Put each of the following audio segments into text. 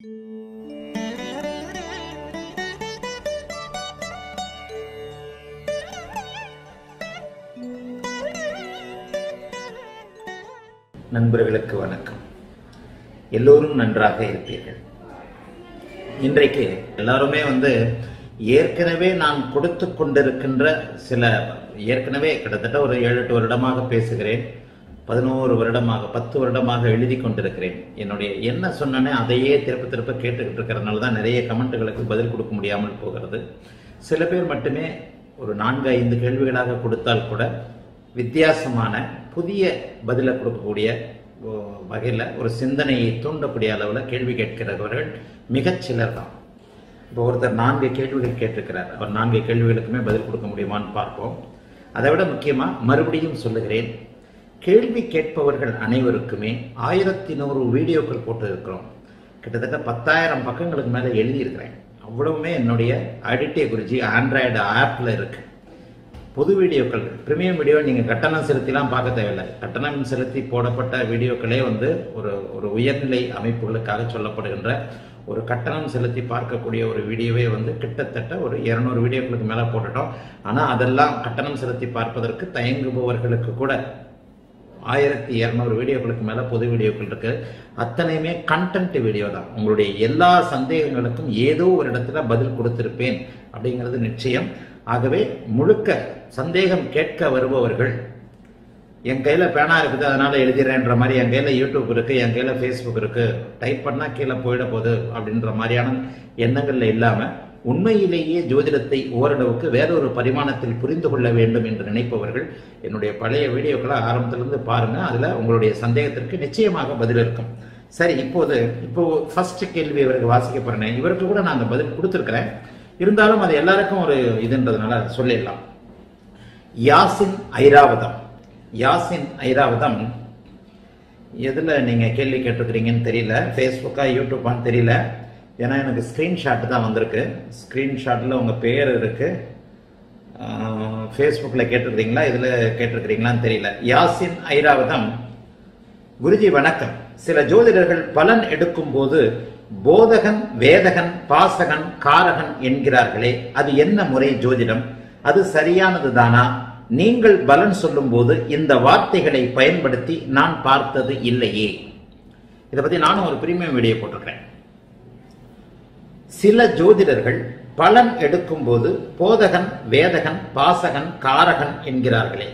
நண்பர்களுக்கு வணக்கம். எல்லோரும் நன்றாக இருப்பீர்கள். இன்றைக்கு எல்லாருமே வந்து ஏற்கனவே நான் கொடுத்து கொண்டிருக்கின்ற சில ஏற்கனவே கிட்டத்தட்ட ஒரு ஏழு எட்டு வருடமாக பேசுகிறேன். பதினோரு வருடமாக பத்து வருடமாக எழுதி கொண்டிருக்கிறேன். என்னுடைய என்ன சொன்னனே அதையே திருப்ப திருப்ப கேட்டுக்கிட்டு இருக்கிறதுனால தான் நிறைய கமெண்ட்டுகளுக்கு பதில் கொடுக்க முடியாமல் போகிறது. சில பேர் மட்டுமே ஒரு நான்கு ஐந்து கேள்விகளாக கொடுத்தால் கூட வித்தியாசமான புதிய பதிலை கொடுக்கக்கூடிய வகையில் ஒரு சிந்தனையை தூண்டக்கூடிய அளவில் கேள்வி கேட்கிறவர்கள் மிகச் சிலர் தான். இப்போ ஒருத்தர் நான்கு கேள்விகள் கேட்டிருக்கிறார். அவர் நான்கு கேள்விகளுக்குமே பதில் கொடுக்க முடியுமான்னு பார்ப்போம். அதை விட முக்கியமாக மறுபடியும் சொல்லுகிறேன். கேள்வி கேட்பவர்கள் அனைவருக்குமே ஆயிரத்தி நூறு வீடியோக்கள் போட்டு இருக்கிறோம் கிட்டத்தட்ட பத்தாயிரம் பக்கங்களுக்கு மேலே எழுதியிருக்கிறேன். அவ்வளவுமே என்னுடைய அடிட்டே குருஜி ஆண்ட்ராய்டு ஆப்பில் இருக்கு. பொது வீடியோக்கள் ப்ரீமியம் வீடியோ நீங்கள் கட்டணம் செலுத்திலாம் பார்க்க தேவையில்லை. கட்டணம் செலுத்தி போடப்பட்ட வீடியோக்களே வந்து ஒரு ஒரு உயர்நிலை அமைப்புகளுக்காக சொல்லப்படுகின்ற ஒரு கட்டணம் செலுத்தி பார்க்கக்கூடிய ஒரு வீடியோவே வந்து கிட்டத்தட்ட ஒரு இரநூறு வீடியோக்களுக்கு மேலே போட்டுட்டோம். ஆனால் அதெல்லாம் கட்டணம் செலுத்தி பார்ப்பதற்கு தயங்குபவர்களுக்கு கூட ஆயிரத்தி இரநூறு வீடியோக்களுக்கு மேலே பொது வீடியோக்கள் இருக்கு. அத்தனையுமே கண்டென்ட் வீடியோ தான். உங்களுடைய எல்லா சந்தேகங்களுக்கும் ஏதோ ஒரு இடத்துல பதில் கொடுத்திருப்பேன் அப்படிங்கிறது நிச்சயம். ஆகவே முழுக்க சந்தேகம் கேட்க வருபவர்கள் என் கையில் பேனா இருக்குது அதனால எழுதிடுறேன்ற மாதிரி என் கையில் யூடியூப் இருக்கு என் கையில் ஃபேஸ்புக் இருக்கு. டைப் பண்ணால் கீழே போயிட போகுது அப்படின்ற மாதிரியான எண்ணங்கள்ல இல்லாமல் உண்மையிலேயே ஜோதிடத்தை ஓரளவுக்கு வேறொரு பரிமாணத்தில் புரிந்து கொள்ள வேண்டும் என்று நினைப்பவர்கள் என்னுடைய பழைய வீடியோக்களை ஆரம்பத்திலிருந்து பாருங்க. அதில் உங்களுடைய சந்தேகத்திற்கு நிச்சயமாக பதில் இருக்கும். சரி இப்போது இப்போ ஃபர்ஸ்ட் கேள்வி இவருக்கு வாசிக்க போறேன். இவருக்கு கூட நான் அந்த பதில் கொடுத்துருக்கிறேன். இருந்தாலும் அது எல்லாருக்கும் ஒரு இதுன்றதுனால சொல்லிடலாம். யாசின் ஐராவதம். யாசின் ஐராவதம். எதில் நீங்கள் கேள்வி கேட்டிருக்கிறீங்கன்னு தெரியல. ஃபேஸ்புக்கா யூடியூப்பான்னு தெரியல. ஏன்னா எனக்கு ஸ்க்ரீன்ஷாட் தான் வந்திருக்கு. ஸ்க்ரீன்ஷாட்டில் உங்கள் பேர் இருக்குது ஃபேஸ்புக்கில் கேட்டிருக்கிறீங்களா? இதில் கேட்டிருக்கிறீங்களான்னு தெரியல. யாசின் ஐராவதம். குருஜி வணக்கம். சில ஜோதிடர்கள் பலன் எடுக்கும் போது போதகன் வேதகன் பாசகன் காரகன் என்கிறார்களே. அது என்ன முறை ஜோதிடம்? அது சரியானது தானா? நீங்கள் பலன் சொல்லும்போது இந்த வார்த்தைகளை பயன்படுத்தி நான் பார்த்தது இல்லையே. இதை பற்றி நானும் ஒரு பிரீமியம் வீடியோ போட்டிருக்கிறேன். சில ஜோதிடர்கள் பலன் எடுக்கும் போது போதகன் வேதகன் பாசகன் காரகன் என்கிறார்களே.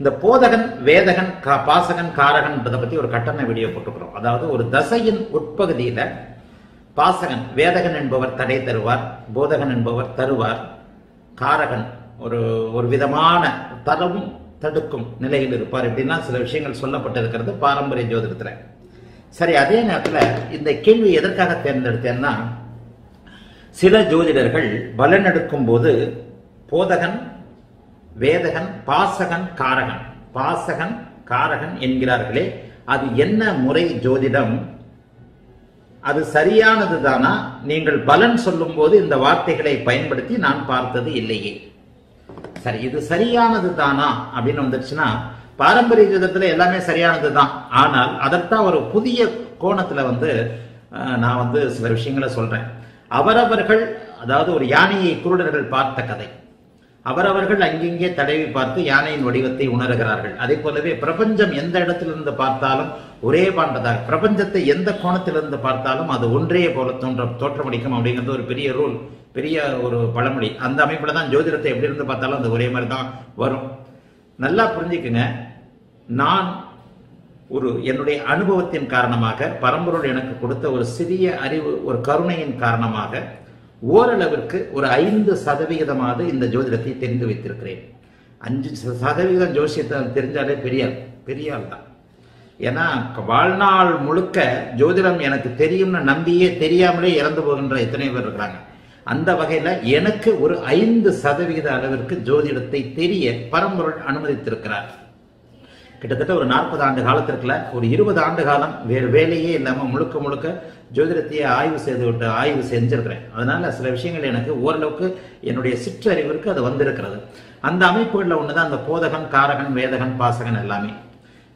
இந்த போதகன் வேதகன் பாசகன் காரகன்றதை பத்தி ஒரு கட்டண வீடியோ போட்டுக்கிறோம். அதாவது ஒரு தசையின் உட்பகுதியில பாசகன் வேதகன் என்பவர் தடை தருவார் போதகன் என்பவர் தருவார் காரகன் ஒரு ஒரு விதமான தரவும் தடுக்கும் நிலையில் இருப்பார் இப்படின்னா சில விஷயங்கள் சொல்லப்பட்டிருக்கிறது பாரம்பரிய ஜோதிடத்துல. சரி அதே நேரத்தில் இந்த கேள்வி எதற்காக தேர்ந்தெடுத்தேன்னா சில ஜோதிடர்கள் பலன் எடுக்கும் போது போதகன் வேதகன் பாசகன் காரகன். பாசகன் காரகன் என்கிறார்களே அது என்ன முறை ஜோதிடம்? அது சரியானது தானா நீங்கள் பலன் சொல்லும் போது இந்த வார்த்தைகளை பயன்படுத்தி நான் பார்த்தது இல்லையே. சரி இது சரியானது தானா அப்படின்னு வந்துருச்சுன்னா பாரம்பரிய ஜோதிடத்துல எல்லாமே சரியானது தான் ஆனால் அதற்கான் ஒரு புதிய கோணத்துல வந்து நான் வந்து சில விஷயங்களை சொல்றேன். அவரவர்கள் அதாவது ஒரு யானையை குருடர்கள் பார்த்த கதை. அவரவர்கள் அங்கிங்கே தடவி பார்த்து யானையின் வடிவத்தை உணர்கிறார்கள். அதே போலவே பிரபஞ்சம் எந்த இடத்திலிருந்து பார்த்தாலும் ஒரே பாண்டதாக பிரபஞ்சத்தை எந்த கோணத்திலிருந்து பார்த்தாலும் அது ஒன்றே போல தோன்ற தோற்றமளிக்கும் அப்படிங்கிறது ஒரு பெரிய ரூல் பெரிய ஒரு பழமொழி. அந்த அமைப்பில் தான் ஜோதிடத்தை எப்படி இருந்து பார்த்தாலும் அது ஒரே மாதிரி தான் வரும். நல்லா புரிஞ்சுக்குங்க. நான் ஒரு என்னுடைய அனுபவத்தின் காரணமாக பரம்பரோடு எனக்கு கொடுத்த ஒரு சிறிய அறிவு ஒரு கருணையின் காரணமாக ஓரளவிற்கு ஒரு ஐந்து சதவிகிதமாவது இந்த ஜோதிடத்தை தெரிந்து வைத்திருக்கிறேன். அஞ்சு சதவிகிதம் ஜோசியத்தை தெரிஞ்சாலே பெரியாள் பெரியாள் தான். ஏன்னா வாழ்நாள் முழுக்க ஜோதிடம் எனக்கு தெரியும்னு நம்பியே தெரியாமலே இறந்து போகின்ற எத்தனை பேர் இருக்கிறாங்க. அந்த வகையில் எனக்கு ஒரு ஐந்து சதவிகித அளவிற்கு ஜோதிடத்தை தெரிய பரம்பொருள் அனுமதித்திருக்கிறார். கிட்டத்தட்ட ஒரு நாற்பது ஆண்டு காலத்திற்குள்ள ஒரு இருபது ஆண்டு காலம் வேறு வேலையே இல்லாமல் முழுக்க முழுக்க ஜோதிடத்தையே ஆய்வு செய்து விட்டு ஆய்வு செஞ்சிருக்கிறேன். அதனால சில விஷயங்கள் எனக்கு ஓரளவுக்கு என்னுடைய சிற்றறிவிற்கு அது வந்திருக்கிறது. அந்த அமைப்புகளில் ஒன்று தான் அந்த போதகன் காரகன் வேதகன் பாசகன் எல்லாமே.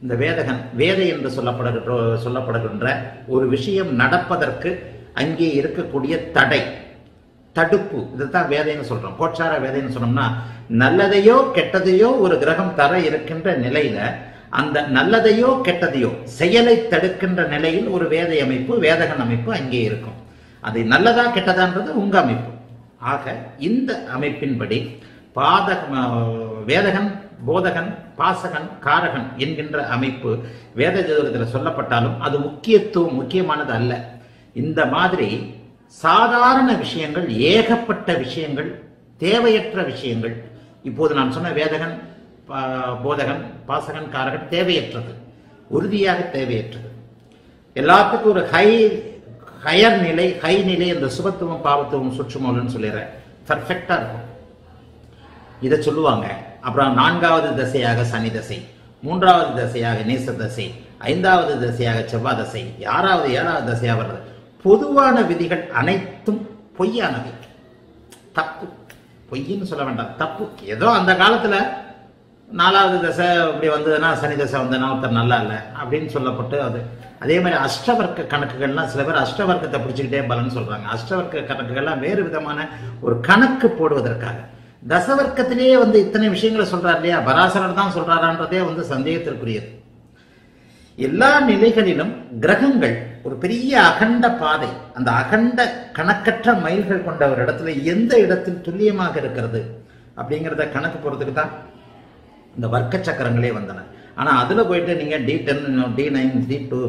இந்த வேதகன் வேதை என்று சொல்லப்படுகின்ற சொல்லப்படுகின்ற ஒரு விஷயம் நடப்பதற்கு அங்கே இருக்கக்கூடிய தடை. தடுப்பு. இதுதான் வேதைன்னு சொல்றோம். கோச்சார வேதைன்னு சொன்னோம்னா நல்லதையோ கெட்டதையோ ஒரு கிரகம் தர இருக்கின்ற நிலையில அந்த நல்லதையோ கெட்டதையோ செயலை தடுக்கின்ற நிலையில் ஒரு வேதை அமைப்பு வேதகன் அமைப்பு அங்கே இருக்கும். அது நல்லதா கெட்டதான்றது உங்க அமைப்பு. ஆக இந்த அமைப்பின்படி பாதக வேதகன் போதகன் பாசகன் காரகன் என்கின்ற அமைப்பு வேத ஜோதிடத்தில் சொல்லப்பட்டாலும் அது முக்கியத்துவம் முக்கியமானது அல்ல. இந்த மாதிரி சாதாரண விஷயங்கள் ஏகப்பட்ட விஷயங்கள் தேவையற்ற விஷயங்கள் இப்போது நான் சொன்ன வேதகன் போதகன் பாசகன் காரகன் தேவையற்றது. உறுதியாக தேவையற்றது. எல்லாத்துக்கும் ஒரு ஹை ஹையர் நிலை ஹை நிலை இந்த சுபத்துவம் பாவத்துவம் சுற்றுமோல்னு சொல்லிடுறேன். பர்ஃபெக்டாக இருக்கும். இதை சொல்லுவாங்க. அப்புறம் நான்காவது தசையாக சனி தசை மூன்றாவது தசையாக நேச தசை ஐந்தாவது தசையாக செவ்வாய் தசை யாராவது ஏழாவது தசையாக வர்றது. பொதுவான விதிகள் அனைத்தும் பொய்யானவை. தப்பு. பொய்ன்னு சொல்ல வேண்டாம். தப்பு. ஏதோ அந்த காலத்தில் நாலாவது தசை இப்படி வந்ததுன்னா சனி தசை வந்ததுன்னா ஒருத்தர் நல்லா இல்லை அப்படின்னு சொல்லப்பட்டு அது. அதே மாதிரி அஷ்டவர்க்க கணக்குகள்லாம் சில பேர் அஷ்டவர்க்கத்தை பிடிச்சிக்கிட்டே பலன் சொல்கிறாங்க அஷ்டவர்க்க கணக்குகள்லாம் வேறு விதமான ஒரு கணக்கு போடுவதற்காக. தசவர்க்கத்திலேயே வந்து இத்தனை விஷயங்களை சொல்கிறார் இல்லையா? பராசரர் தான் சொல்கிறாரான்றதே வந்து சந்தேகத்திற்குரியது. எல்லா நிலைகளிலும் கிரகங்கள் ஒரு பெரிய அகண்ட பாதை அந்த அகண்ட கணக்கற்ற மைல்கள் கொண்ட ஒரு இடத்துல எந்த இடத்தில் துல்லியமாக இருக்கிறது அப்படிங்கிறத கணக்கு போகிறதுக்கு தான் இந்த வர்க்க சக்கரங்களே வந்தன. ஆனா அதுல போயிட்டு நீங்க D ten D nine D two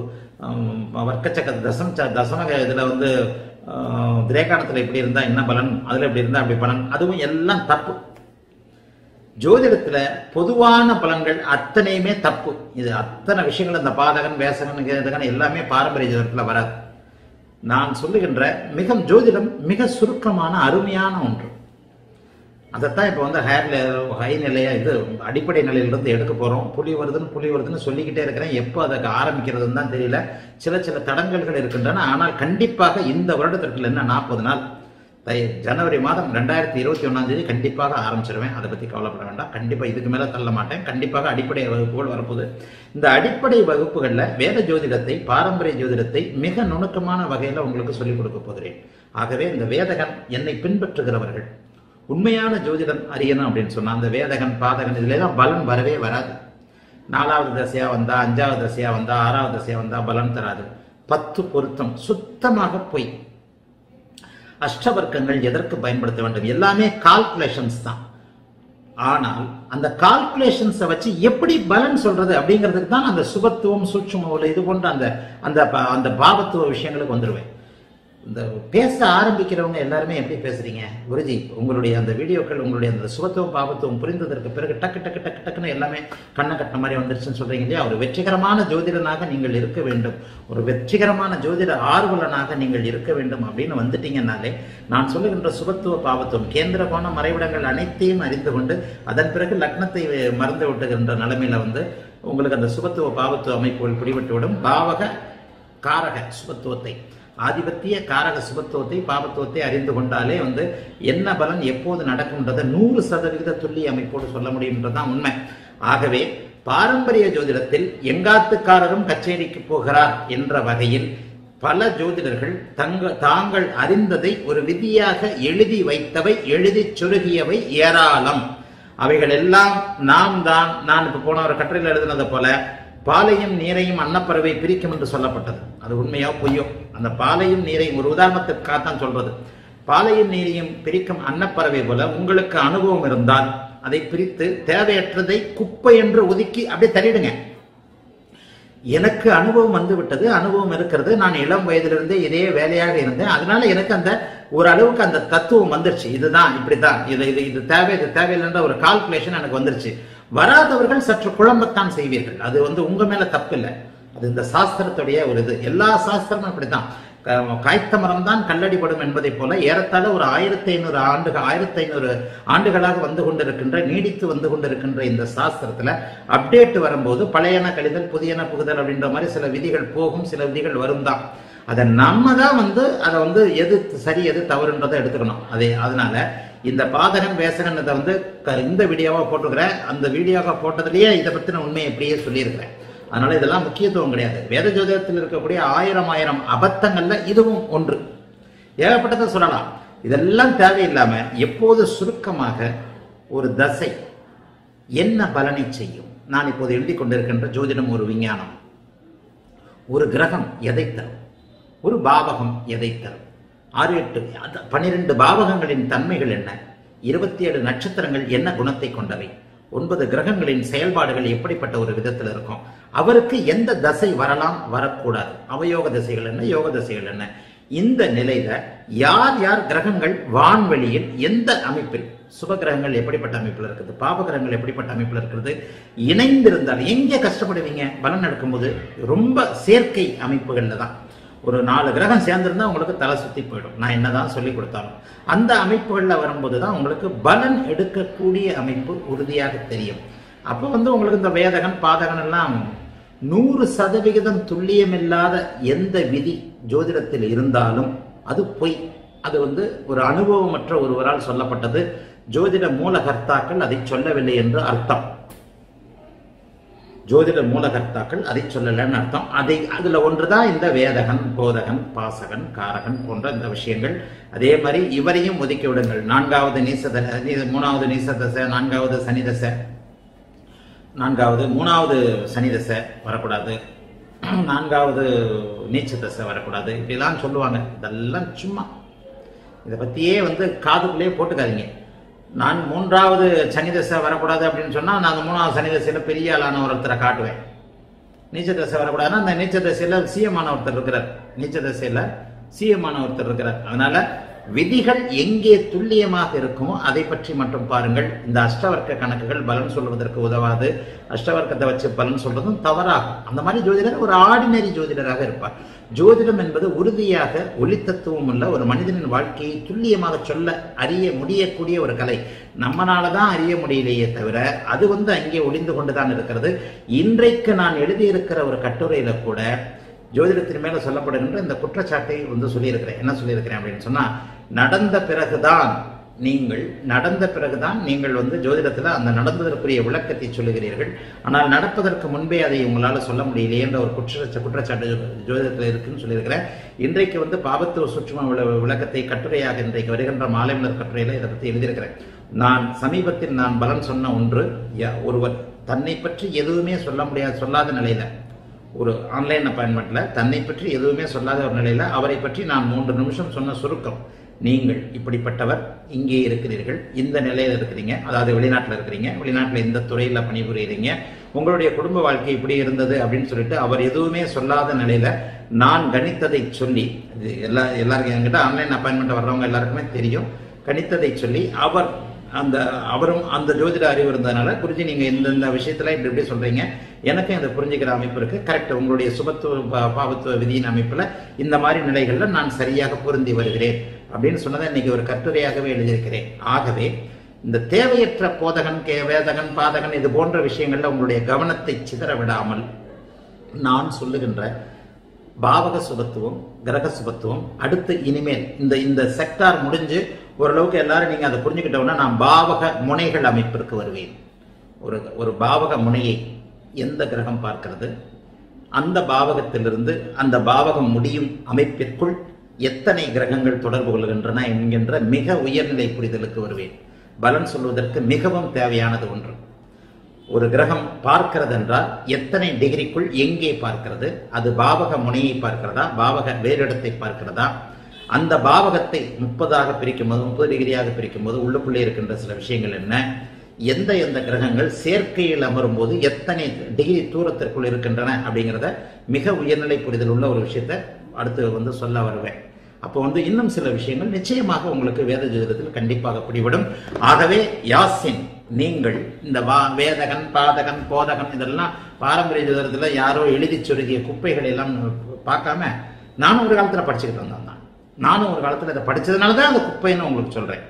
வர்க்க சக்கர தசம் ச- தசம இதுல வந்து ஆஹ், திரேகாணத்துல இப்படி இருந்தா என்ன பலன்? அதுல இப்படி இருந்தா அப்படி பலன்? அதுவும் எல்லாம் தப்பு. ஜோதிடத்துல பொதுவான பலன்கள் அத்தனையுமே தப்பு. இது அத்தனை விஷயங்கள் இந்த பாதகன் வேசகன் கேதகன் எல்லாமே பாரம்பரிய ஜோதிடத்துல வராது. நான் சொல்லுகின்ற மிக ஜோதிடம் மிக சுருக்கமான அருமையான ஒன்று. அதைத்தான் இப்போ வந்து ஹேர் ஹை நிலையாக இது அடிப்படை நிலையிலிருந்து எடுக்க போகிறோம் புலி வருதுன்னு புலி வருதுன்னு சொல்லிக்கிட்டே இருக்கிறேன். எப்போ அதை ஆரம்பிக்கிறதுன்னு தான் தெரியல. சில சில தடங்கல்கள் இருக்கின்றன. ஆனால் கண்டிப்பாக இந்த வருடத்திற்குள்ள என்ன நாற்பது நாள். தை- ஜனவரி மாதம் ரெண்டாயிரத்தி இருபத்தி ஒன்றாம் தேதி கண்டிப்பாக ஆரம்பிச்சிருவேன். அதை பற்றி கவலைப்பட வேண்டாம். கண்டிப்பாக இதுக்கு மேலே தள்ள மாட்டேன். கண்டிப்பாக அடிப்படை வகுப்புகள் வரப்போகுது. இந்த அடிப்படை வகுப்புகளில் வேத ஜோதிடத்தை பாரம்பரிய ஜோதிடத்தை மிக நுணுக்கமான வகையில் உங்களுக்கு சொல்லிக் கொடுக்க போகிறேன். ஆகவே இந்த வேதகன் என்னை பின்பற்றுகிறவர்கள். உண்மையான ஜோதிடன் அறியணும் அப்படின்னு சொன்னால் அந்த வேதகன் பாதகன் இதுல தான் பலன் வரவே வராது. நாலாவது தசையா வந்தா அஞ்சாவது தசையா வந்தா ஆறாவது தசையா வந்தா பலன் தராது. பத்து பொருத்தம் சுத்தமாக போய். அஷ்டவர்க்கங்கள் எதற்கு பயன்படுத்த வேண்டும்? எல்லாமே கால்குலேஷன்ஸ் தான். ஆனால் அந்த கால்குலேஷன்ஸை வச்சு எப்படி பலன் சொல்றது அப்படிங்கிறதுக்கு தான் அந்த சுபத்துவம் சூட்சுமம் இது போன்ற அந்த அந்த அந்த பாவத்துவ விஷயங்களுக்கு வந்துடுவேன் இந்த பேச ஆரம்பிக்கிறவங்க எல்லாருமே எப்படி பேசுறீங்க? குருஜி உங்களுடைய அந்த வீடியோக்கள் உங்களுடைய அந்த சுகத்துவம் பாபத்துவம் புரிந்ததற்கு பிறகு டக்கு டக்கு டக்கு டக்குன்னு எல்லாமே கண்ணை கட்டின மாதிரி வந்துருச்சுன்னு சொல்றீங்க இல்லையா? ஒரு வெற்றிகரமான ஜோதிடனாக நீங்கள் இருக்க வேண்டும். ஒரு வெற்றிகரமான ஜோதிட ஆர்வலனாக நீங்கள் இருக்க வேண்டும் அப்படின்னு வந்துட்டீங்கன்னாலே நான் சொல்லுகின்ற சுகத்துவ பாவத்துவம் கேந்திர கோண மறைவிடங்கள் அனைத்தையும் அறிந்து கொண்டு அதன் பிறகு லக்னத்தை மறந்து விட்டுகின்ற நிலைமையில வந்து உங்களுக்கு அந்த சுபத்துவ பாவத்துவ அமைப்புகள் பிடிபட்டுவிடும். பாவக காரக சுபத்துவத்தை ஆதிபத்திய காரக சுபத்துவத்தை பாபத்துவத்தை அறிந்து கொண்டாலே வந்து என்ன பலன் எப்போது நடக்கும்ன்றதை நூறு சதவிகித துல்லிய அமைப்போடு சொல்ல முடியும்ன்றதான் உண்மை. ஆகவே பாரம்பரிய ஜோதிடத்தில் எங்காத்துக்காரரும் கச்சேரிக்கு போகிறார் என்ற வகையில் பல ஜோதிடர்கள் தங்க தாங்கள் அறிந்ததை ஒரு விதியாக எழுதி வைத்தவை எழுதி சொருகியவை ஏராளம். அவைகள் எல்லாம் நாம் தான் நான் இப்ப போன ஒரு கட்டுரையில் எழுதினது போல பாலையும் நீரையும் அன்னப்பறவை பிரிக்கும் என்று சொல்லப்பட்டது. அது உண்மையோ பொய்யோ? அந்த பாலையும் நீரையும் ஒரு உதாரணத்திற்காகத்தான் சொல்றது. பாலையும் நீரையும் பிரிக்கும் அன்னப்பறவை போல உங்களுக்கு அனுபவம் இருந்தால் அதை பிரித்து தேவையற்றதை குப்பை என்று ஒதுக்கி அப்படியே தள்ளிடுங்க. எனக்கு அனுபவம் வந்து விட்டது அனுபவம் இருக்கிறது நான் இளம் வயதிலிருந்தே இதே வேலையாக இருந்தேன். அதனால எனக்கு அந்த ஒரு அளவுக்கு அந்த தத்துவம் வந்துருச்சு. இதுதான் இப்படிதான் இது இது இது தேவை இது தேவையில்லைன்ற ஒரு கால்குலேஷன் எனக்கு வந்துருச்சு. வராதவர்கள் சற்று குழம்பத்தான் செய்வீர்கள். அது வந்து உங்க மேல தப்பு இல்லை அது இந்த சாஸ்திரத்துடைய ஒரு இது. எல்லா சாஸ்திரமும் அப்படித்தான். காய்த்த மரம் தான் கல்லடிபடும் என்பதை போல ஏறத்தாழ ஒரு ஆயிரத்தி ஐநூறு ஆண்டுகள் ஆயிரத்தி ஐநூறு ஆண்டுகளாக வந்து கொண்டிருக்கின்ற நீடித்து வந்து கொண்டிருக்கின்ற இந்த சாஸ்திரத்துல அப்டேட் வரும்போது பழையன கழிதல் புதியன புகுதல் அப்படின்ற மாதிரி சில விதிகள் போகும் சில விதிகள் வரும் தான் அதை நம்ம தான் வந்து அதை வந்து எது சரி எது தவறுன்றதை எடுத்துக்கணும். அதே அதனால இந்த பாதகன் வேசகன்றதை வந்து க- இந்த வீடியோவாக போட்டுக்கிறேன் அந்த வீடியோவாக போட்டதுலேயே இதை பற்றின உண்மையை எப்படியே சொல்லியிருக்கிறேன். அதனால இதெல்லாம் முக்கியத்துவம் கிடையாது. வேத ஜோதிடத்தில் இருக்கக்கூடிய ஆயிரம் ஆயிரம் அபத்தங்கள்ல இதுவும் ஒன்று. ஏகப்பட்டதை சொல்லலாம். இதெல்லாம் தேவையில்லாம எப்போது சுருக்கமாக ஒரு தசை என்ன பலனை செய்யும்? நான் இப்போது எழுதி கொண்டிருக்கின்ற ஜோதிடம் ஒரு விஞ்ஞானம். ஒரு கிரகம் எதை தரும்? ஒரு பாவகம் எதை தரும்? ஆறு எட்டு அது- பாவகங்களின் தன்மைகள் என்ன? இருபத்தி ஏழு நட்சத்திரங்கள் என்ன குணத்தை கொண்டவை? ஒன்பது கிரகங்களின் செயல்பாடுகள் எப்படிப்பட்ட ஒரு விதத்தில் இருக்கும்? அவருக்கு எந்த தசை வரலாம் வரக்கூடாது. அவயோக திசைகள் என்ன யோக திசைகள் என்ன? இந்த நிலையில யார் யார் கிரகங்கள் வான்வெளியில் எந்த அமைப்பில்? சுப கிரகங்கள் எப்படிப்பட்ட அமைப்பில் இருக்குது? பாப கிரகங்கள் எப்படிப்பட்ட அமைப்பில் இருக்கிறது? இணைந்திருந்தால் எங்கே கஷ்டப்படுவீங்க? பலன் நடக்கும்போது ரொம்ப சேர்க்கை அமைப்புகள்ல தான். ஒரு நாலு கிரகம் சேர்ந்திருந்தா உங்களுக்கு தலை சுற்றி போயிடும். நான் என்னதான் சொல்லி கொடுத்தாலும். அந்த அமைப்புகளில் வரும்போது தான் உங்களுக்கு பலன் எடுக்கக்கூடிய அமைப்பு உறுதியாக தெரியும். அப்போ வந்து உங்களுக்கு இந்த வேதகன் பாதகன் எல்லாம் நூறு சதவிகிதம் துல்லியமில்லாத எந்த விதி ஜோதிடத்தில் இருந்தாலும் அது பொய். அது வந்து ஒரு அனுபவமற்ற ஒருவரால் சொல்லப்பட்டது. ஜோதிட மூலகர்த்தாக்கள் அதை சொல்லவில்லை என்று அர்த்தம். ஜோதிட மூலகர்த்தாக்கள் அதை சொல்லலன்னு அர்த்தம். அதை அதில் ஒன்று தான் இந்த வேதகன் போதகன் பாசகன் காரகன் போன்ற இந்த விஷயங்கள். அதே மாதிரி இவரையும் ஒதுக்கி விடுங்கள். நான்காவது நீசத நீ- மூணாவது நீசதசை நான்காவது சனிதசை. நான்காவது மூணாவது சனிதசை வரக்கூடாது. நான்காவது நீச்சதசை வரக்கூடாது. இப்படிலாம் சொல்லுவாங்க. இதெல்லாம் சும்மா. இதை பற்றியே வந்து காதுக்குள்ளேயே போட்டுக்காதீங்க. நான் மூன்றாவது சனி தசை வரக்கூடாது அப்படின்னு சொன்னால் நான் அந்த மூணாவது சனி தசையில் பெரிய ஆளான ஒருத்தரை காட்டுவேன். நீச்ச தசை வரக்கூடாதுன்னா அந்த நீச்ச தசையில் சிஎமான ஒருத்தர் இருக்கிறார். நீச்ச தசையில் சிஎமான ஒருத்தர் இருக்கிறார். அதனால விதிகள் எங்கே துல்லியமாக இருக்குமோ அதை பற்றி மட்டும் பாருங்கள். இந்த அஷ்டவர்க்க கணக்குகள் பலன் சொல்வதற்கு உதவாது. அஷ்டவர்க்கத்தை வச்சு பலன் சொல்றதும் தவறாகும். அந்த மாதிரி ஜோதிடர் ஒரு ஆர்டினரி ஜோதிடராக இருப்பார். ஜோதிடம் என்பது உறுதியாக ஒளித்தத்துவம் உள்ள ஒரு மனிதனின் வாழ்க்கையை துல்லியமாக சொல்ல அறிய முடியக்கூடிய ஒரு கலை. நம்மளால தான் அறிய முடியலையே தவிர அது வந்து அங்கே ஒளிந்து கொண்டுதான் இருக்கிறது. இன்றைக்கு நான் எழுதியிருக்கிற ஒரு கட்டுரையில கூட ஜோதிடத்தின் மேல சொல்லப்படுகின்ற இந்த குற்றச்சாட்டை வந்து சொல்லியிருக்கிறேன். என்ன சொல்லியிருக்கிறேன் அப்படின்னு சொன்னா நடந்த பிறகுதான் நீங்கள் நடந்த பிறகுதான் நீங்கள் வந்து ஜோதிடத்தில் அந்த நடந்ததற்குரிய விளக்கத்தை சொல்லுகிறீர்கள். ஆனால் நடப்பதற்கு முன்பே அதை உங்களால் சொல்ல முடியலையே என்ற ஒரு குற்ற குற்றச்சாட்டு ஜோதிடத்தில் இருக்குன்னு சொல்லியிருக்கிறேன். இன்றைக்கு வந்து பாபத்துவ சுற்றுமா விளக்கத்தை கட்டுரையாக இன்றைக்கு வருகின்ற மாலைமலர் கட்டுரையில் இதை பற்றி எழுதியிருக்கிறேன். நான் சமீபத்தில் நான் பலன் சொன்ன ஒன்று ஒருவர் தன்னை பற்றி எதுவுமே சொல்ல முடியாது சொல்லாத நிலையில் ஒரு ஆன்லைன் அப்பாயின்மெண்ட்டில் தன்னை பற்றி எதுவுமே சொல்லாத ஒரு நிலையில் அவரை பற்றி நான் மூன்று நிமிஷம் சொன்ன சுருக்கம் நீங்கள் இப்படிப்பட்டவர் இங்கே இருக்கிறீர்கள். இந்த நிலையில் இருக்கிறீங்க. அதாவது வெளிநாட்டில் இருக்கிறீங்க. வெளிநாட்டில் இந்த துறையில் பணிபுரியுறீங்க. உங்களுடைய குடும்ப வாழ்க்கை இப்படி இருந்தது அப்படின்னு சொல்லிட்டு அவர் எதுவுமே சொல்லாத நிலையில நான் கணித்ததை சொல்லி இது எல்லா எல்லாருக்கும் என்கிட்ட ஆன்லைன் அப்பாயின்மெண்ட் வர்றவங்க எல்லாருக்குமே தெரியும். கணித்ததை சொல்லி அவர் அந்த அவரும் அந்த ஜோதிட அறிவு இருந்ததுனால குருஜி நீங்க இந்தந்த விஷயத்துல இப்படி இப்படி சொல்றீங்க. எனக்கும் இதை புரிஞ்சுக்கிற அமைப்பு இருக்கு. கரெக்ட் உங்களுடைய சுபத்துவ பா- பாவத்துவ விதியின் அமைப்புல இந்த மாதிரி நிலைகள்ல நான் சரியாக பொருந்தி வருகிறேன். அப்படின்னு சொன்னதை இன்னைக்கு ஒரு கட்டுரையாகவே எழுதியிருக்கிறேன். ஆகவே இந்த தேவையற்ற போதகன் கே வேதகன் பாதகன் இது போன்ற விஷயங்களில் உங்களுடைய கவனத்தை சிதற விடாமல் நான் சொல்லுகின்ற பாவக சுபத்துவம் கிரக சுபத்துவம் அடுத்து இனிமேல் இந்த இந்த செக்டார் முடிஞ்சு ஓரளவுக்கு எல்லாரும் நீங்க அதை புரிஞ்சுக்கிட்டோம்னா நான் பாவக முனைகள் அமைப்பிற்கு வருவேன். ஒரு ஒரு பாவக முனையை எந்த கிரகம் பார்க்கிறது? அந்த பாவகத்திலிருந்து அந்த பாவகம் முடியும் அமைப்பிற்குள் எத்தனை கிரகங்கள் தொடர்பு கொள்கின்றன என்கின்ற மிக உயர்நிலை புரிதலுக்கு வருவேன். பலன் சொல்வதற்கு மிகவும் தேவையானது ஒன்று. ஒரு கிரகம் பார்க்கிறது என்றால் எத்தனை டிகிரிக்குள் எங்கே பார்க்கிறது? அது பாவக முனையை பார்க்கிறதா? பாவக வேறிடத்தை பார்க்கிறதா? அந்த பாவகத்தை முப்பதாக பிரிக்கும் போது முப்பது டிகிரியாக பிரிக்கும் போது உள்ளுக்குள்ளே இருக்கின்ற சில விஷயங்கள் என்ன? எந்த எந்த கிரகங்கள் சேர்க்கையில் அமரும் போது எத்தனை டிகிரி தூரத்திற்குள் இருக்கின்றன அப்படிங்கிறத மிக உயர்நிலை புரிதல் உள்ள ஒரு விஷயத்தை அடுத்து வந்து சொல்ல வருவேன். அப்போ வந்து இன்னும் சில விஷயங்கள் நிச்சயமாக உங்களுக்கு வேத ஜோதிடத்தில் கண்டிப்பாக பிடிபடும் ஆகவே யாசின் நீங்கள் இந்த வா வேதகன் பாதகன் போதகன் இதெல்லாம் பாரம்பரிய ஜோதிடத்தில் யாரோ எழுதி சொருகிய குப்பைகளை எல்லாம் பார்க்காம நானும் ஒரு காலத்தில் படிச்சுக்கிட்டு வந்தேன் தான் நானும் ஒரு காலத்தில் இதை படித்ததுனால தான் அந்த குப்பைன்னு உங்களுக்கு சொல்கிறேன்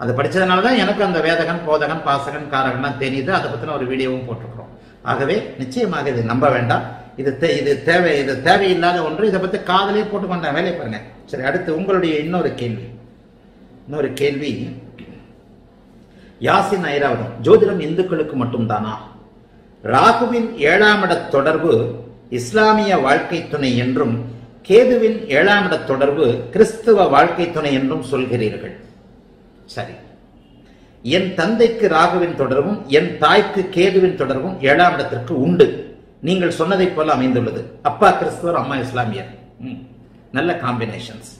அதை படித்ததுனால தான் எனக்கு அந்த வேதகன் போதகன் பாசகன் காரகன்லாம் தெரியுது. அதை பற்றின ஒரு வீடியோவும் போட்டிருக்கிறோம். ஆகவே நிச்சயமாக இதை நம்ப வேண்டாம். இது தே- இது தேவை இது தேவையில்லாத ஒன்று. இதை பற்றி காதலே போட்டுக்கொண்டேன் வேலை வேலையை பாருங்க. சரி அடுத்து உங்களுடைய இன்னொரு கேள்வி. இன்னொரு கேள்வி. யாசின் ஐராவதம் ஜோதிடம் இந்துக்களுக்கு மட்டும்தானா? ராகுவின் ஏழாம் இட தொடர்பு இஸ்லாமிய வாழ்க்கை துணை என்றும் கேதுவின் ஏழாம் இட தொடர்பு கிறிஸ்துவ வாழ்க்கை துணை என்றும் சொல்கிறீர்கள். சரி. என் தந்தைக்கு ராகுவின் தொடர்பும் என் தாய்க்கு கேதுவின் தொடர்பும் ஏழாம் இடத்திற்கு உண்டு. நீங்கள் சொன்னதைப் போல அமைந்துள்ளது. அப்பா கிறிஸ்துவர் அம்மா இஸ்லாமியர். ம், நல்ல காம்பினேஷன்ஸ்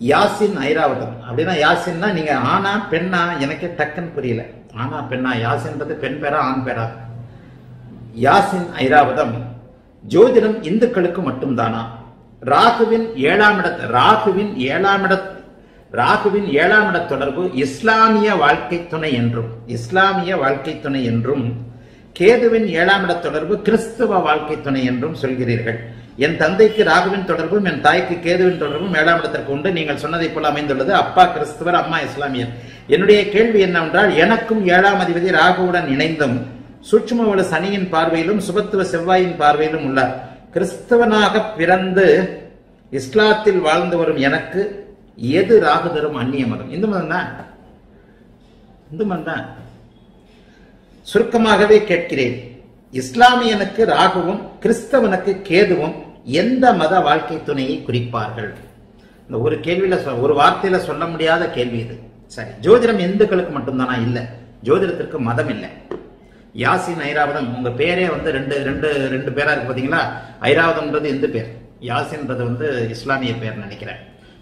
யாசின் ஐராவதம். அப்படின்னா யாசின்னா நீங்க ஆனா பெண்ணா எனக்கே டக்குன்னு புரியல. ஆனா பெண்ணா யாசின்றது பெண் பேரா ஆண் பேரா? யாசின் ஐராவதம் ஜோதிடம் இந்துக்களுக்கு மட்டும்தானா? ராகுவின் ஏழாம் இட ராகுவின் ஏழாம் இட ராகுவின் ஏழாம் இட தொடர்பு இஸ்லாமிய வாழ்க்கை துணை என்றும் இஸ்லாமிய வாழ்க்கை துணை என்றும் கேதுவின் ஏழாம் இட தொடர்பு கிறிஸ்துவ வாழ்க்கை துணை என்றும் சொல்கிறீர்கள். என் தந்தைக்கு ராகுவின் தொடர்பும் என் தாய்க்கு கேதுவின் தொடர்பும் ஏழாம் இடத்திற்கு உண்டு. நீங்கள் சொன்னதைப் போல அமைந்துள்ளது. அப்பா கிறிஸ்துவர் அம்மா இஸ்லாமியர். என்னுடைய கேள்வி என்னவென்றால் எனக்கும் ஏழாம் அதிபதி ராகுவுடன் இணைந்தும் சூட்சுமவள சனியின் பார்வையிலும் சுபத்துவ செவ்வாயின் பார்வையிலும் உள்ளார். கிறிஸ்தவனாக பிறந்து இஸ்லாத்தில் வாழ்ந்து வரும் எனக்கு எது ராகு தரும் அந்நிய மதம்? இந்து மதம் தான் இந்து மதம் தான் சுருக்கமாகவே கேட்கிறேன். இஸ்லாமியனுக்கு ராகுவும் கிறிஸ்தவனுக்கு கேதுவும் எந்த மத வாழ்க்கை துணையை குறிப்பார்கள்? இந்த ஒரு கேள்வியில சொ- ஒரு வார்த்தையில சொல்ல முடியாத கேள்வி இது. சரி ஜோதிடம் இந்துக்களுக்கு மட்டும்தானா? இல்ல. ஜோதிடத்திற்கு மதம் இல்லை. யாசின் ஐராவதம் உங்க பேரே வந்து ரெண்டு ரெண்டு ரெண்டு பேரா இருக்கு பாத்தீங்களா? ஐராவதம்ன்றது இந்து பேர். யாசின்றது வந்து இஸ்லாமிய பேர் நினைக்கிறேன்.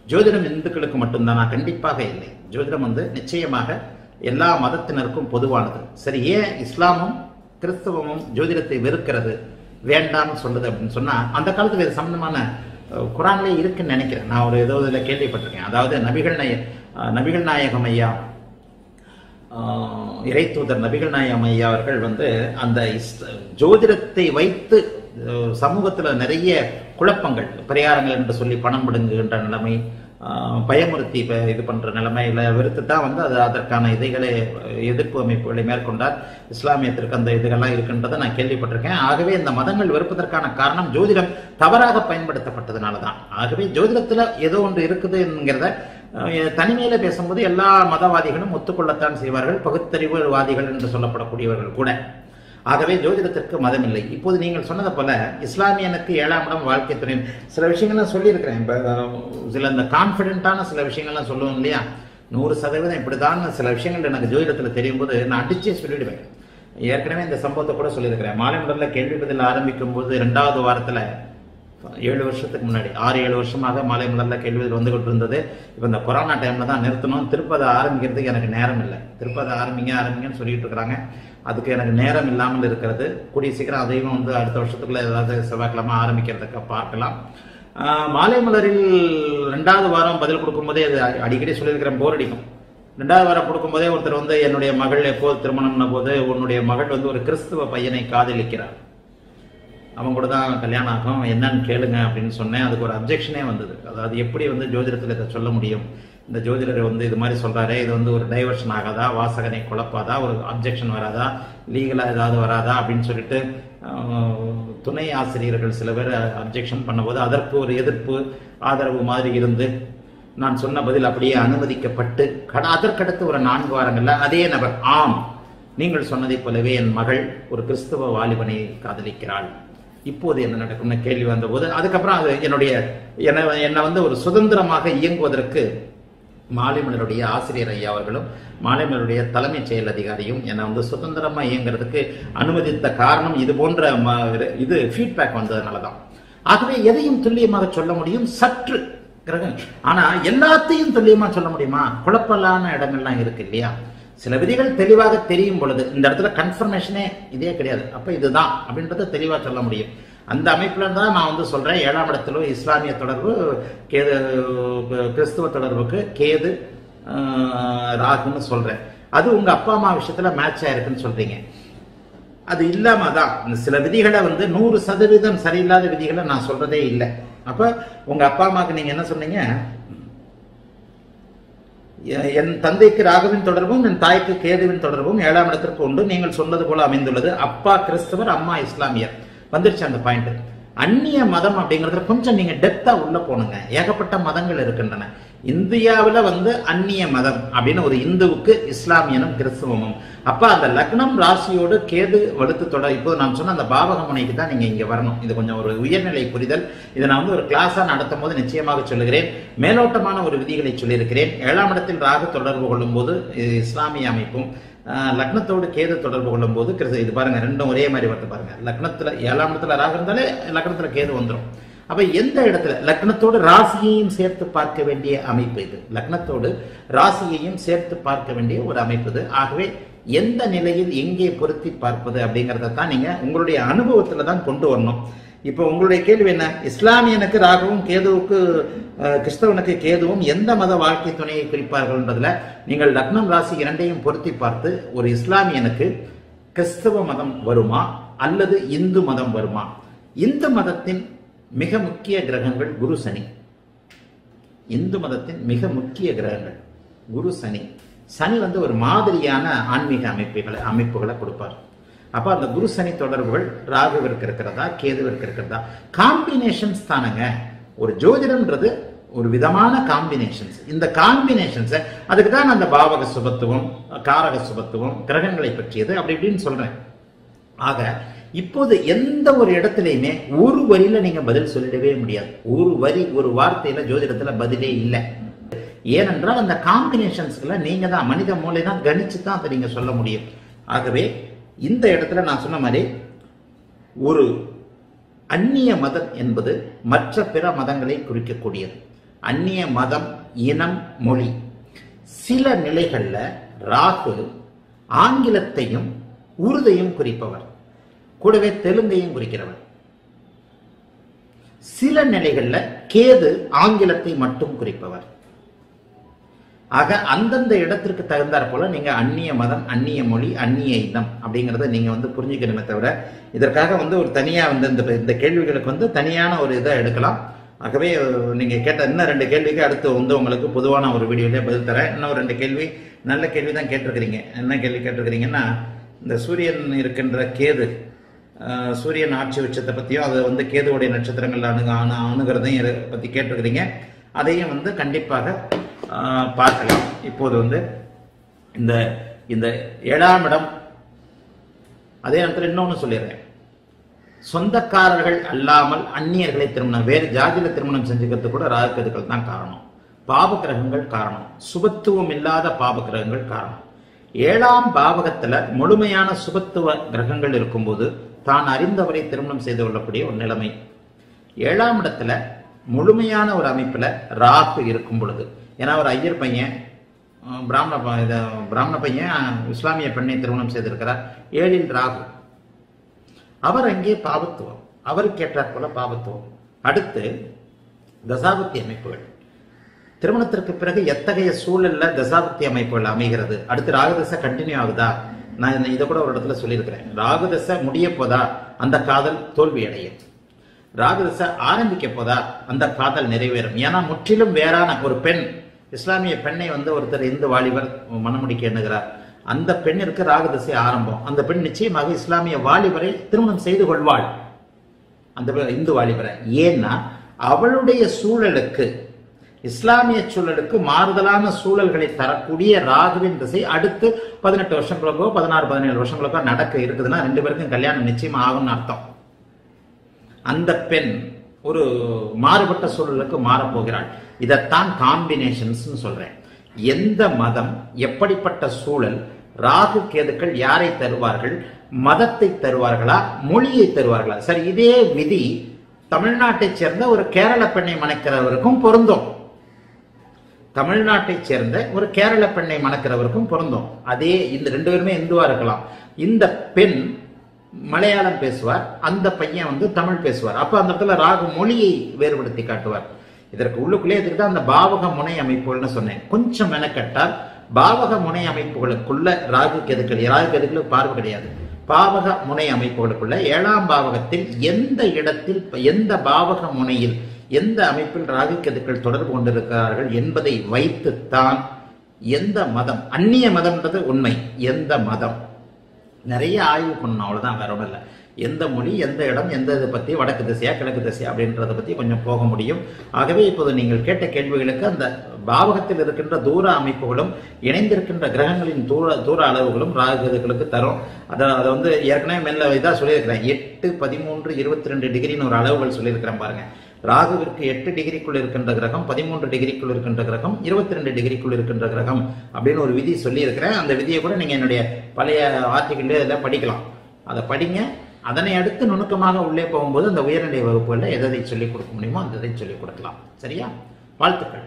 ஜோதிடம் இந்துக்களுக்கு மட்டும்தானா? கண்டிப்பாக இல்லை. ஜோதிடம் வந்து நிச்சயமாக எல்லா மதத்தினருக்கும் பொதுவானது. சரி ஏன் இஸ்லாமும் கிறிஸ்தவமும் ஜோதிடத்தை வெறுக்கிறது? வேண்டாம்னு சொல்லுது அப்படின்னு சொன்னா அந்த காலத்துல இது சம்பந்தமான குரான்லேயே இருக்குன்னு நினைக்கிறேன். நான் ஒரு ஏதோ இதில் கேள்விப்பட்டிருக்கேன். அதாவது நபிகள் நாய நபிகள் நாயகம் ஐயா இறைத்தூதர் நபிகள் நாயகம் ஐயா அவர்கள் வந்து அந்த ஜோதிடத்தை வைத்து சமூகத்தில் நிறைய குழப்பங்கள் பரிகாரங்கள் என்று சொல்லி பணம் விடுங்குகின்ற நிலைமை பயமுறுத்தி இப்போ இது பண்ற நிலைமையில வெறுத்து தான் வந்து அது அதற்கான இதைகளை எதிர்ப்பு அமைப்புகளை மேற்கொண்டார். இஸ்லாமியத்திற்கு அந்த இதுகள்லாம் இருக்குன்றதை நான் கேள்விப்பட்டிருக்கேன். ஆகவே இந்த மதங்கள் வெறுப்பதற்கான காரணம் ஜோதிடம் தவறாக பயன்படுத்தப்பட்டதுனால தான். ஆகவே ஜோதிடத்துல ஏதோ ஒன்று இருக்குது என்கிறத தனிமையில பேசும்போது எல்லா மதவாதிகளும் ஒத்துக்கொள்ளத்தான் செய்வார்கள். பகுத்தறிவுவாதிகள் என்று சொல்லப்படக்கூடியவர்கள் கூட. ஆகவே ஜோதிடத்திற்கு மதம் இல்லை இப்போது நீங்கள் சொன்னதை போல இஸ்லாமியனுக்கு ஏழாம் இடம் வாழ்க்கை துணை சில விஷயங்கள்லாம் சொல்லியிருக்கிறேன். இப்போ சில இந்த கான்ஃபிடென்ட்டான சில விஷயங்கள்லாம் சொல்லுவோம் இல்லையா? நூறு சதவீதம் இப்படிதான் சில விஷயங்கள் எனக்கு ஜோதிடத்தில் தெரியும் போது நான் அடிச்சே சொல்லிடுவேன். ஏற்கனவே இந்த சம்பவத்தை கூட சொல்லியிருக்கிறேன். மாலை முதல்ல கேள்வி பதில் ஆரம்பிக்கும் போது ரெண்டாவது வாரத்தில் ஏழு வருஷத்துக்கு முன்னாடி ஆறு ஏழு வருஷமாக மலை முதல்ல கேள்விகள் வந்து கொண்டு இருந்தது இப்போ இந்த கொரோனா டைமில் தான் நிறுத்தணும். திருப்ப அதை ஆரம்பிக்கிறதுக்கு எனக்கு நேரம் இல்லை. திருப்ப அதை ஆரம்பிங்க ஆரம்பிங்கன்னு சொல்லிட்டு இருக்கிறாங்க. அதுக்கு எனக்கு நேரம் இல்லாமல் இருக்கிறது. கூடிய சீக்கிரம் அதையும் வந்து அடுத்த வருஷத்துக்குள்ள ஏதாவது செவ்வாய்க்கிழமை ஆரம்பிக்கிறதுக்கு பார்க்கலாம். மாலை மலரில் ரெண்டாவது வாரம் பதில் கொடுக்கும்போதே அது அடிக்கடி சொல்லியிருக்கிறேன் போர் அடிக்கும். ரெண்டாவது வாரம் கொடுக்கும்போதே ஒருத்தர் வந்து என்னுடைய மகள் எப்போது திருமணம்ன போது உன்னுடைய மகள் வந்து ஒரு கிறிஸ்துவ பையனை காதலிக்கிறார். அவன் கூட தான் கல்யாணம் ஆகும். என்னன்னு கேளுங்க அப்படின்னு சொன்னேன். அதுக்கு ஒரு அப்ஜெக்ஷனே வந்தது. அதாவது எப்படி வந்து ஜோதிடத்தில் இதை சொல்ல முடியும்? இந்த ஜோதிடர் வந்து இது மாதிரி சொல்கிறாரே இது வந்து ஒரு டைவர்ஷன் ஆகாதா? வாசகனை குழப்பாதா? ஒரு அப்ஜெக்ஷன் வராதா? லீகலாக ஏதாவது வராதா? அப்படின்னு சொல்லிட்டு துணை ஆசிரியர்கள் சில பேர் அப்ஜெக்ஷன் பண்ணும்போது அதற்கு ஒரு எதிர்ப்பு ஆதரவு மாதிரி இருந்து நான் சொன்ன பதில் அப்படியே அனுமதிக்கப்பட்டு கட- அதற்கடுத்து ஒரு நான்கு வாரங்களில் அதே நபர் ஆம் நீங்கள் சொன்னதைப் போலவே என் மகள் ஒரு கிறிஸ்துவ வாலிபனை காதலிக்கிறாள். இப்போது என்ன நடக்கும்னு கேள்வி வந்தபோது அதுக்கப்புறம் அது என்னுடைய என்னை என்னை வந்து ஒரு சுதந்திரமாக இயங்குவதற்கு மாலைமலருடைய ஆசிரியர் ஐயா அவர்களும் மாலைமலருடைய தலைமைச் செயல் அதிகாரியும் என்னை வந்து சுதந்திரமாக இயங்குறதுக்கு அனுமதித்த காரணம் இது போன்ற ம- இது ஃபீட்பேக் வந்ததுனால தான் ஆகவே எதையும் துல்லியமாக சொல்ல முடியும்? சற்று கிரகம் ஆனால் எல்லாத்தையும் துல்லியமாக சொல்ல முடியுமா? குழப்பலான இடங்கள்லாம் இருக்கு இல்லையா? சில விதிகள் தெளிவாக தெரியும் பொழுது இந்த இடத்துல கன்ஃபர்மேஷனே இதே கிடையாது. அப்ப இதுதான் அப்படின்றத தெளிவாக சொல்ல முடியும். அந்த அமைப்புல தான் நான் வந்து சொல்றேன் ஏழாம் இடத்துல இஸ்லாமிய தொடர்பு கேது கிறிஸ்துவ தொடர்புக்கு கேது ராகுன்னு சொல்றேன். அது உங்க அப்பா அம்மா விஷயத்துல மேட்ச் ஆயிருக்குன்னு சொல்றீங்க. அது இல்லாம தான் இந்த சில விதிகளை வந்து நூறு சதவீதம் சரியில்லாத விதிகளை நான் சொல்றதே இல்லை. அப்ப உங்க அப்பா அம்மாவுக்கு நீங்க என்ன சொன்னீங்க? என் தந்தைக்கு ராகவின் தொடர்பும் என் தாய்க்கு கேதுவின் தொடர்பும் ஏழாம் இடத்திற்கு உண்டு. நீங்கள் சொன்னது போல அமைந்துள்ளது. அப்பா கிறிஸ்தவர் அம்மா இஸ்லாமியர். வந்துருச்சு அந்த பாயிண்ட் அந்நிய மதம் அப்படிங்கிறதுல கொஞ்சம் நீங்க டெப்தா உள்ள போனுங்க. ஏகப்பட்ட மதங்கள் இருக்கின்றன. இந்தியாவில் வந்து அந்நிய மதம் அப்படின்னு ஒரு இந்துவுக்கு இஸ்லாமியனும் கிறிஸ்துவமும். அப்ப அந்த லக்னம் ராசியோடு கேது வலுத்து தொடர் இப்போது நான் சொன்ன அந்த பாவக முனைக்கு தான் நீங்க இங்க வரணும். இது கொஞ்சம் ஒரு உயர்நிலை புரிதல். இதை நான் வந்து ஒரு கிளாஸா நடத்தும் போது நிச்சயமாக சொல்லுகிறேன். மேலோட்டமான ஒரு விதிகளை சொல்லியிருக்கிறேன். ஏழாம் இடத்தில் ராகு தொடர்பு கொள்ளும் போது இது இஸ்லாமிய அமைப்பும் லக்னத்தோடு கேது தொடர்பு கொள்ளும் போது இது பாருங்க ரெண்டும் ஒரே மாதிரி வருது பாருங்க. லக்னத்துல ஏழாம் இடத்துல ராகு இருந்தாலே லக்னத்துல கேது வந்துடும் அப்ப எந்த இடத்துல? லக்னத்தோடு ராசியையும் சேர்த்து பார்க்க வேண்டிய அமைப்பு இது. லக்னத்தோடு ராசியையும் சேர்த்து பார்க்க வேண்டிய ஒரு அமைப்பு இது. ஆகவே எந்த நிலையில் எங்கே பொருத்தி பார்ப்பது அப்படிங்கறத தான் நீங்க உங்களுடைய அனுபவத்துல தான் கொண்டு வரணும். இப்போ உங்களுடைய கேள்வி என்ன? இஸ்லாமியனுக்கு ராகுவும் கேதுவுக்கு கிறிஸ்தவனுக்கு கேதுவும் எந்த மத வாழ்க்கை துணையை குறிப்பார்கள்ன்றதுல நீங்கள் லக்னம் ராசி இரண்டையும் பொருத்தி பார்த்து ஒரு இஸ்லாமியனுக்கு கிறிஸ்தவ மதம் வருமா அல்லது இந்து மதம் வருமா? இந்து மதத்தின் மிக முக்கிய கிரகங்கள் குரு சனி. இந்து மதத்தின் மிக முக்கிய கிரகங்கள் குரு சனி. சனி வந்து ஒரு மாதிரியான ஆன்மீக அமைப்புகளை அமைப்புகளை கொடுப்பார். அப்ப அந்த குரு சனி தொடர்புகள் ராகுவிற்கு இருக்கிறதா கேதுவிற்கு இருக்கிறதா? காம்பினேஷன்ஸ் தானங்க ஒரு ஜோதிடம்ன்றது ஒரு விதமான காம்பினேஷன்ஸ் இந்த காம்பினேஷன்ஸை அதுக்கு தான் அந்த பாவக சுபத்துவம் காரக சுபத்துவம் கிரகங்களை பற்றியது அப்படி இப்படின்னு சொல்றேன். ஆக இப்போது எந்த ஒரு இடத்துலையுமே ஒரு வரியில நீங்க பதில் சொல்லிடவே முடியாது. ஒரு வரி ஒரு வார்த்தையில ஜோதிடத்துல பதிலே இல்லை. ஏனென்றால் அந்த காம்பினேஷன்ஸ்களை நீங்க தான் மனித மூளை தான் கணிச்சு தான் அதை நீங்க சொல்ல முடியும். ஆகவே இந்த இடத்துல நான் சொன்ன மாதிரி ஒரு அந்நிய மதம் என்பது மற்ற பிற மதங்களை குறிக்கக்கூடியது. அந்நிய மதம் இனம் மொழி. சில நிலைகளில் ராகு ஆங்கிலத்தையும் உருதையும் குறிப்பவர். கூடவே தெலுங்கையும் குறிக்கிறவர். சில நிலைகளில் கேது ஆங்கிலத்தை மட்டும் குறிப்பவர். ஆக அந்தந்த இடத்திற்கு தகுந்தாற் போல நீங்க அந்நிய மதம் அந்நிய மொழி அந்நிய இனம் அப்படிங்கறத நீங்க வந்து புரிஞ்சுக்கணுமே தவிர இதற்காக வந்து ஒரு தனியா வந்து இந்த இந்த கேள்விகளுக்கு வந்து தனியான ஒரு இதை எடுக்கலாம். ஆகவே நீங்க கேட்ட இன்னும் ரெண்டு கேள்விக்கு அடுத்து வந்து உங்களுக்கு பொதுவான ஒரு வீடியோலயே பதில் தரேன். இன்னும் ரெண்டு கேள்வி நல்ல கேள்வி தான் கேட்டிருக்கிறீங்க. என்ன கேள்வி கேட்டிருக்கிறீங்கன்னா இந்த சூரியன் இருக்கின்ற கேது சூரியன் ஆட்சி உச்சத்தை பற்றியும் அது வந்து கேதுவுடைய நட்சத்திரங்கள் அணுக அணு அணுகிறதையும் இதை பற்றி கேட்டிருக்கிறீங்க. அதையும் வந்து கண்டிப்பாக பார்க்கலாம். இப்போது வந்து இந்த இந்த ஏழாம் இடம் அதே நேரத்தில் இன்னொன்னு சொல்லிடுறேன். சொந்தக்காரர்கள் அல்லாமல் அந்நியர்களை திருமணம் வேறு ஜாதியில திருமணம் செஞ்சுக்கிறது கூட ராகுக்கதுக்கள் தான் காரணம். பாப கிரகங்கள் காரணம். சுபத்துவம் இல்லாத பாப கிரகங்கள் காரணம். ஏழாம் பாவகத்துல முழுமையான சுபத்துவ கிரகங்கள் இருக்கும்போது தான் அறிந்தவரை திருமணம் செய்து கொள்ளக்கூடிய ஒரு நிலைமை. ஏழாம் இடத்துல முழுமையான ஒரு அமைப்புல ராகு இருக்கும் பொழுது ஏன்னா அவர் ஐயர் பையன் பிராமண ப- பிராமண பையன் இஸ்லாமிய பெண்ணை திருமணம் செய்திருக்கிறார் ஏழில் ராகு. அவர் அங்கே பாபத்துவம் அவருக்கு ஏற்றாற் போல பாபத்துவம் அடுத்து தசாபுத்தி அமைப்புகள். திருமணத்திற்கு பிறகு எத்தகைய சூழல்ல தசாபுத்தி அமைப்புகள் அமைகிறது? அடுத்து ராகதசை கண்டினியூ ஆகுதா? நான் இதை கூட ஒரு இடத்துல சொல்லியிருக்கிறேன். ராகுதசை முடிய போதா? அந்த காதல் தோல்வி அடையும். ராகுதசை ஆரம்பிக்க போதா? அந்த காதல் நிறைவேறும். ஏன்னா முற்றிலும் வேறான ஒரு பெண் இஸ்லாமிய பெண்ணை வந்து ஒருத்தர் இந்து வாலிபர் மனமுடிக்க எண்ணுகிறார். அந்த பெண்ணிற்கு ராகதசை ஆரம்பம். அந்த பெண் நிச்சயமாக இஸ்லாமிய வாலிபரை திருமணம் செய்து கொள்வாள். அந்த இந்து வாலிபரை. ஏன்னா அவளுடைய சூழலுக்கு இஸ்லாமிய சூழலுக்கு மாறுதலான சூழல்களை தரக்கூடிய ராகுவின் திசை அடுத்து பதினெட்டு வருஷங்களுக்கோ பதினாறு பதினேழு வருஷங்களுக்கோ நடக்க இருக்குதுன்னா ரெண்டு பேருக்கும் கல்யாணம் நிச்சயமா ஆகும்னு அர்த்தம். அந்த பெண் ஒரு மாறுபட்ட சூழலுக்கு மாறப்போகிறாள். இதைத்தான் காம்பினேஷன்ஸ் சொல்றேன். எந்த மதம் எப்படிப்பட்ட சூழல் ராகு கேதுக்கள் யாரை தருவார்கள் மதத்தை தருவார்களா மொழியை தருவார்களா? சரி இதே விதி தமிழ்நாட்டைச் சேர்ந்த ஒரு கேரள பெண்ணை மணக்கிறவருக்கும் பொருந்தும். தமிழ்நாட்டைச் சேர்ந்த ஒரு கேரள பெண்ணை மணக்கிறவருக்கும் பொருந்தும். அதே இந்த ரெண்டு பேருமே இந்துவா இருக்கலாம். இந்த பெண் மலையாளம் பேசுவார் அந்த பையன் வந்து தமிழ் பேசுவார். அப்ப அந்த இடத்துல ராகு மொழியை வேறுபடுத்தி காட்டுவார். இதற்கு உள்ளுக்குள்ளே இதுக்கு தான் அந்த பாவக முனை அமைப்புகள்னு சொன்னேன். கொஞ்சம் மெனக்கட்டால் பாவக முனை அமைப்புகளுக்குள்ள ராகு கெதுக்கள் ராகு கெதுக்களுக்கு பார்வை கிடையாது. பாவக முனை அமைப்புகளுக்குள்ள ஏழாம் பாவகத்தில் எந்த இடத்தில் எந்த பாவக முனையில் எந்த அமைப்பில் ராகு கெதுக்கள் தொடர்பு கொண்டிருக்கிறார்கள் என்பதை வைத்துத்தான் எந்த மதம் அந்நிய மதம்ன்றது உண்மை. எந்த மதம்? நிறைய ஆய்வு பண்ணணும் அவ்வளோதான் வேற ஒன்றும் இல்லை. எந்த மொழி எந்த இடம் எந்த இதை பற்றி வடக்கு திசையா கிழக்கு திசையா அப்படின்றத பற்றி கொஞ்சம் போக முடியும். ஆகவே இப்போது நீங்கள் கேட்ட கேள்விகளுக்கு அந்த பாவகத்தில் இருக்கின்ற தூர அமைப்புகளும் இணைந்திருக்கின்ற கிரகங்களின் தூர தூர அளவுகளும் ராகுகளுக்கு தரும். அதை அதை வந்து ஏற்கனவே மெல்ல இதாக சொல்லியிருக்கிறேன். எட்டு பதிமூன்று இருபத்தி ரெண்டு டிகிரின்னு ஒரு அளவுகள் சொல்லியிருக்கிறேன் பாருங்கள் ராகுவிற்கு எட்டு டிகிரிக்குள் இருக்கின்ற கிரகம் பதிமூன்று டிகிரிக்குள் இருக்கின்ற கிரகம் இருபத்தி ரெண்டு டிகிரிக்குள் இருக்கின்ற கிரகம் அப்படின்னு ஒரு விதி சொல்லியிருக்கிறேன். அந்த விதியை கூட நீங்கள் என்னுடைய பழைய ஆர்டிகிள் இதில் படிக்கலாம். அதை படிங்க. அதனை அடுத்து நுணுக்கமாக உள்ளே போகும்போது அந்த உயர்நிலை வகுப்புகளில் எதை சொல்லிக் கொடுக்க முடியுமோ அந்த இதை சொல்லிக் கொடுக்கலாம். சரியா? வாழ்த்துக்கள்.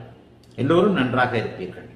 எல்லோரும் நன்றாக இருப்பீர்கள்.